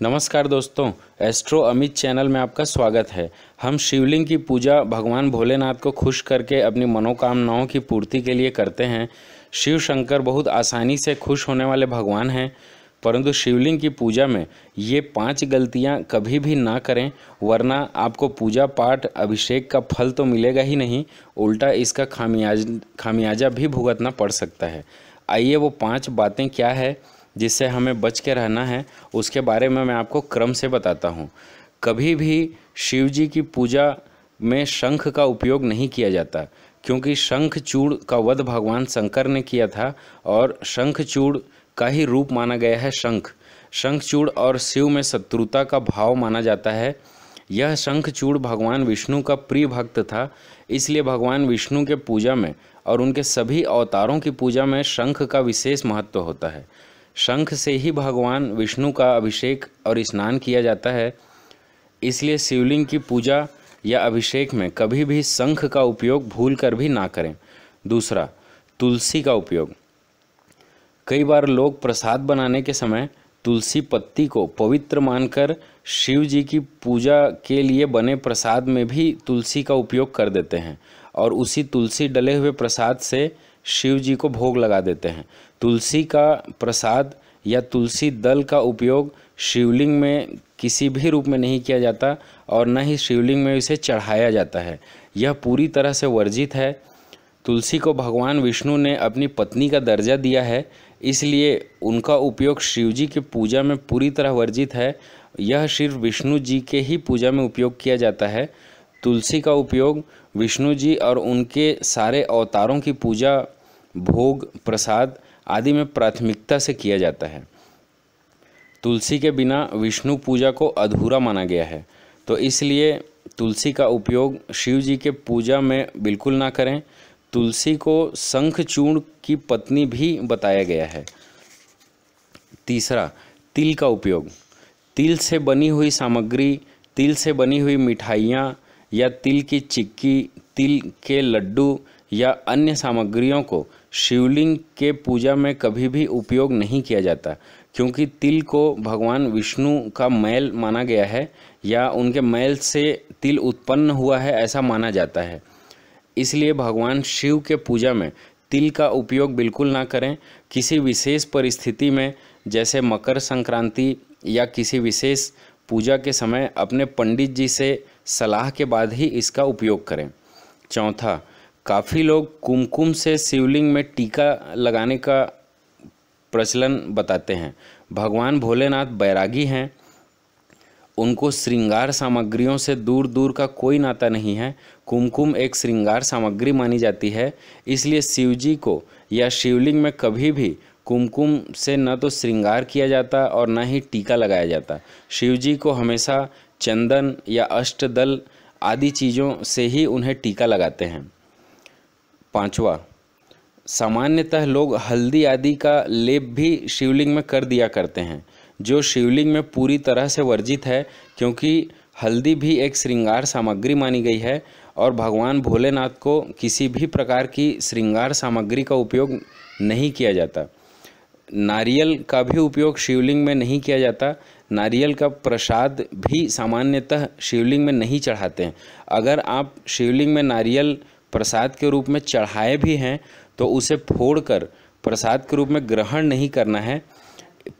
नमस्कार दोस्तों astro Amit channel में आपका स्वागत है। हम शिवलिंग की पूजा भगवान भोलेनाथ को खुश करके अपनी मनोकामनाओं की पूर्ति के लिए करते हैं। शिव शंकर बहुत आसानी से खुश होने वाले भगवान हैं, परंतु शिवलिंग की पूजा में ये पाँच गलतियाँ कभी भी ना करें, वरना आपको पूजा पाठ, अभिषेक का फल तो मिलेगा ही नहीं, उल्टा इसका खामियाज, खामियाजा भी भुगतना पड़ सकता है। आइए वो पाँच बातें क्या है? जिससे हमें बच के रहना है, उसके बारे में मैं आपको क्रम से बताता हूँ। कभी भी शिव जी की पूजा में शंख का उपयोग नहीं किया जाता, क्योंकि शंख चूड़ का वध भगवान शंकर ने किया था और शंख चूड़ का ही रूप माना गया है शंख। शंखचूड़ और शिव में शत्रुता का भाव माना जाता है। यह शंखचूड़ भगवान विष्णु का प्रिय भक्त था, इसलिए भगवान विष्णु के पूजा में और उनके सभी अवतारों की पूजा में शंख का विशेष महत्व होता है। शंख से ही भगवान विष्णु का अभिषेक और स्नान किया जाता है। इसलिए शिवलिंग की पूजा या अभिषेक में कभी भी शंख का उपयोग भूल कर भी ना करें। दूसरा, तुलसी का उपयोग। कई बार लोग प्रसाद बनाने के समय तुलसी पत्ती को पवित्र मानकर शिव जी की पूजा के लिए बने प्रसाद में भी तुलसी का उपयोग कर देते हैं और उसी तुलसी डले हुए प्रसाद से शिव जी को भोग लगा देते हैं। तुलसी का प्रसाद या तुलसी दल का उपयोग शिवलिंग में किसी भी रूप में नहीं किया जाता और न ही शिवलिंग में इसे चढ़ाया जाता है। यह पूरी तरह से वर्जित है। तुलसी को भगवान विष्णु ने अपनी पत्नी का दर्जा दिया है, इसलिए उनका उपयोग शिव जी की पूजा में पूरी तरह वर्जित है। यह सिर्फ़ विष्णु जी के ही पूजा में उपयोग किया जाता है। तुलसी का उपयोग विष्णु जी और उनके सारे अवतारों की पूजा, भोग, प्रसाद आदि में प्राथमिकता से किया जाता है। तुलसी के बिना विष्णु पूजा को अधूरा माना गया है। तो इसलिए तुलसी का उपयोग शिव जी के पूजा में बिल्कुल ना करें। तुलसी को शंखचूर्ण की पत्नी भी बताया गया है। तीसरा, तिल का उपयोग। तिल से बनी हुई सामग्री, तिल से बनी हुई मिठाइयाँ या तिल की चिक्की, तिल के लड्डू या अन्य सामग्रियों को शिवलिंग के पूजा में कभी भी उपयोग नहीं किया जाता, क्योंकि तिल को भगवान विष्णु का मैल माना गया है या उनके मैल से तिल उत्पन्न हुआ है ऐसा माना जाता है। इसलिए भगवान शिव के पूजा में तिल का उपयोग बिल्कुल ना करें। किसी विशेष परिस्थिति में, जैसे मकर संक्रांति या किसी विशेष पूजा के समय अपने पंडित जी से सलाह के बाद ही इसका उपयोग करें। चौथा, काफ़ी लोग कुमकुम से शिवलिंग में टीका लगाने का प्रचलन बताते हैं। भगवान भोलेनाथ बैरागी हैं। उनको श्रृंगार सामग्रियों से दूर दूर का कोई नाता नहीं है। कुमकुम एक श्रृंगार सामग्री मानी जाती है, इसलिए शिवजी को या शिवलिंग में कभी भी कुमकुम से न तो श्रृंगार किया जाता और न ही टीका लगाया जाता। शिवजी को हमेशा चंदन या अष्टदल आदि चीज़ों से ही उन्हें टीका लगाते हैं। पांचवा, सामान्यतः लोग हल्दी आदि का लेप भी शिवलिंग में कर दिया करते हैं, जो शिवलिंग में पूरी तरह से वर्जित है, क्योंकि हल्दी भी एक श्रृंगार सामग्री मानी गई है और भगवान भोलेनाथ को किसी भी प्रकार की श्रृंगार सामग्री का उपयोग नहीं किया जाता। नारियल का भी उपयोग शिवलिंग में नहीं किया जाता। नारियल का प्रसाद भी सामान्यतः शिवलिंग में नहीं चढ़ाते हैं। अगर आप शिवलिंग में नारियल प्रसाद के रूप में चढ़ाए भी हैं तो उसे फोड़कर प्रसाद के रूप में ग्रहण नहीं करना है।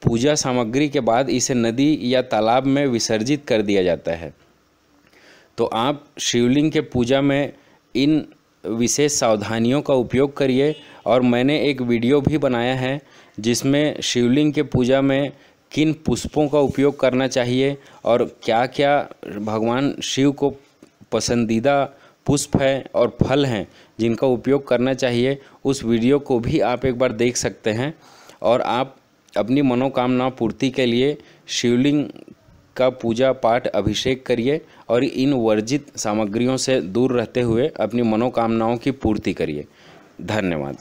पूजा सामग्री के बाद इसे नदी या तालाब में विसर्जित कर दिया जाता है। तो आप शिवलिंग के पूजा में इन विशेष सावधानियों का उपयोग करिए। और मैंने एक वीडियो भी बनाया है जिसमें शिवलिंग के पूजा में किन पुष्पों का उपयोग करना चाहिए और क्या क्या भगवान शिव को पसंदीदा पुष्प है और फल हैं जिनका उपयोग करना चाहिए, उस वीडियो को भी आप एक बार देख सकते हैं। और आप अपनी मनोकामना पूर्ति के लिए शिवलिंग का पूजा पाठ अभिषेक करिए और इन वर्जित सामग्रियों से दूर रहते हुए अपनी मनोकामनाओं की पूर्ति करिए। धन्यवाद।